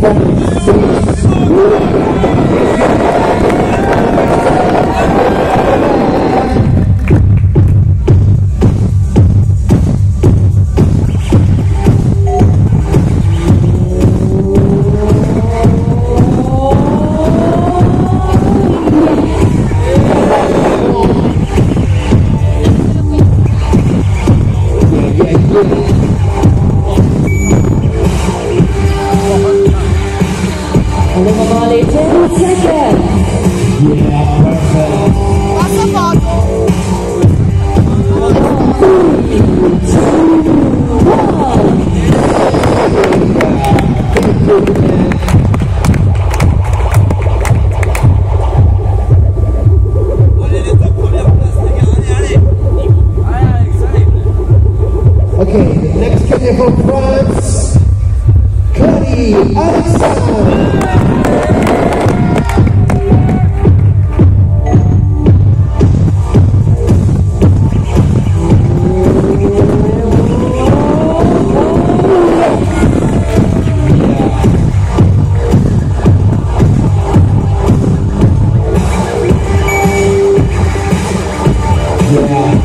Thank you. Yeah.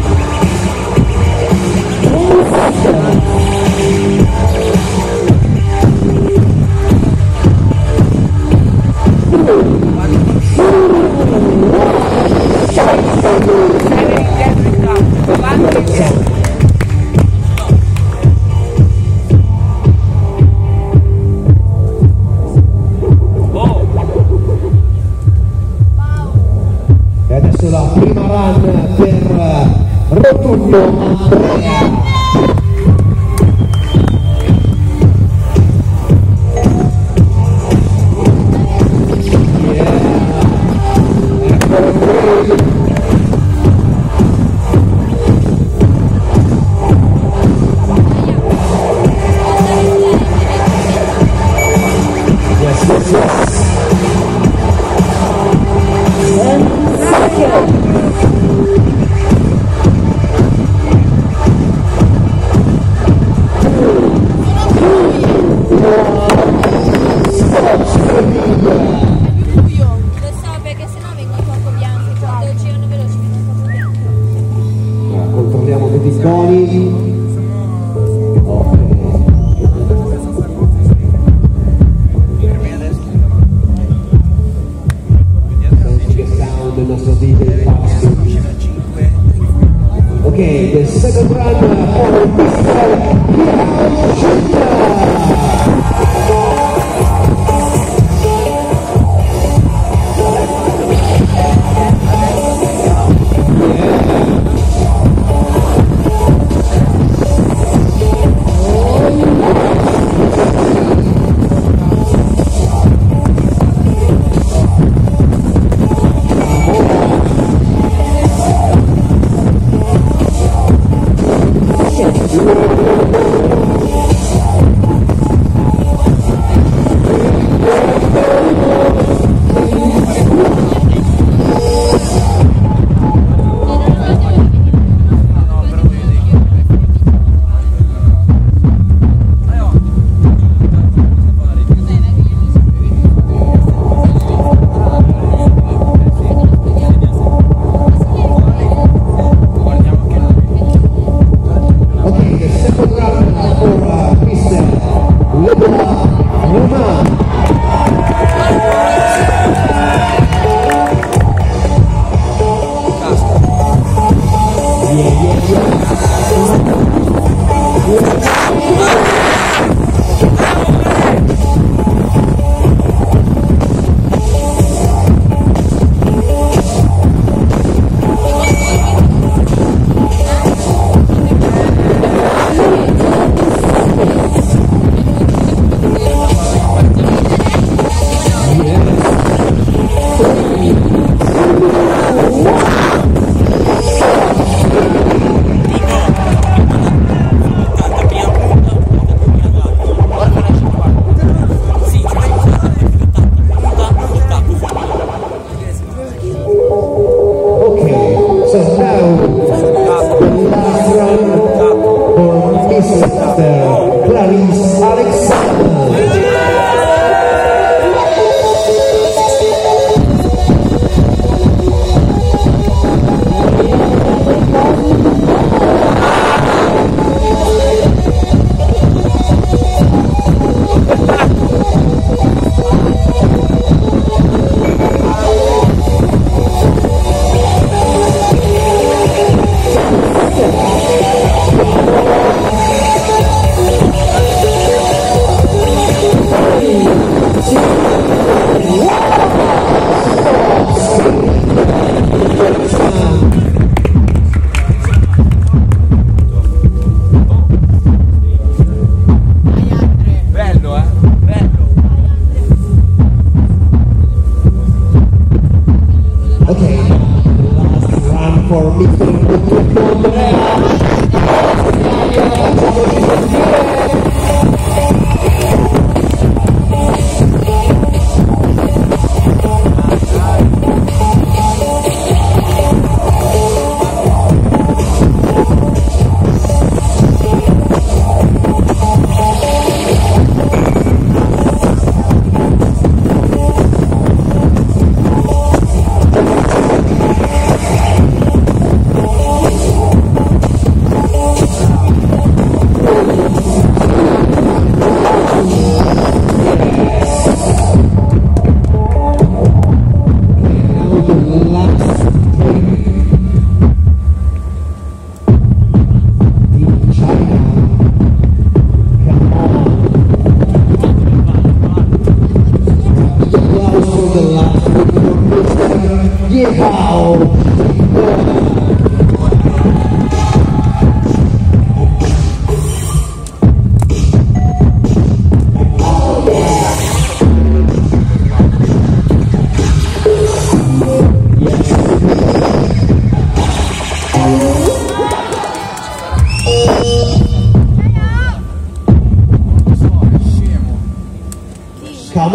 Ok, the second run for Mr. Piacenza.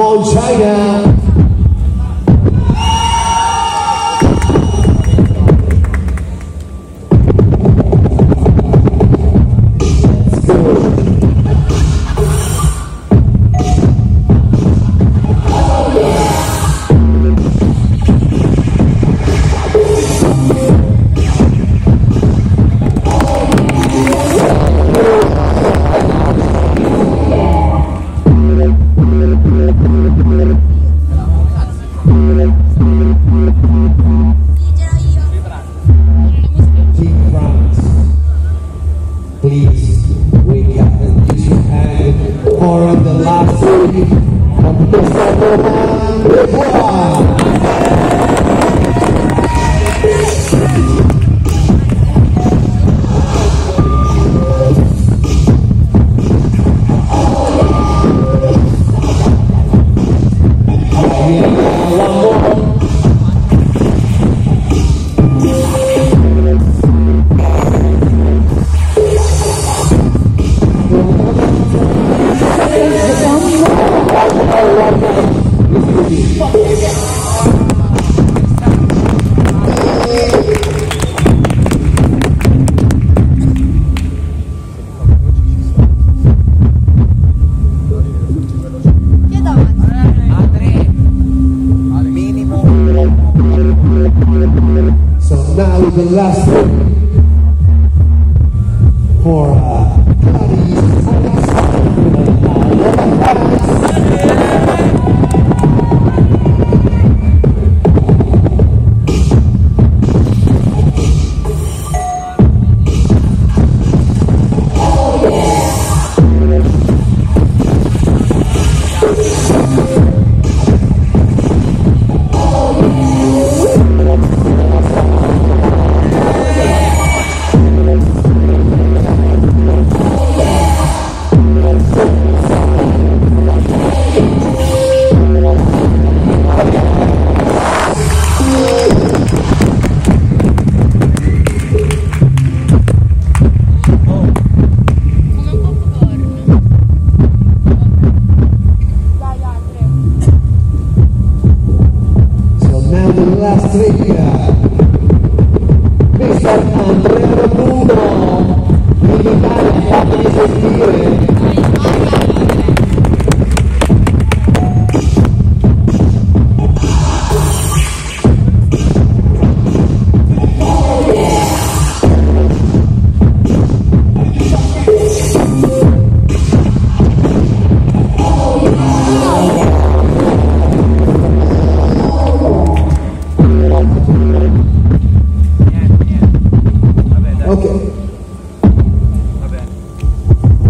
On, China. Of enlace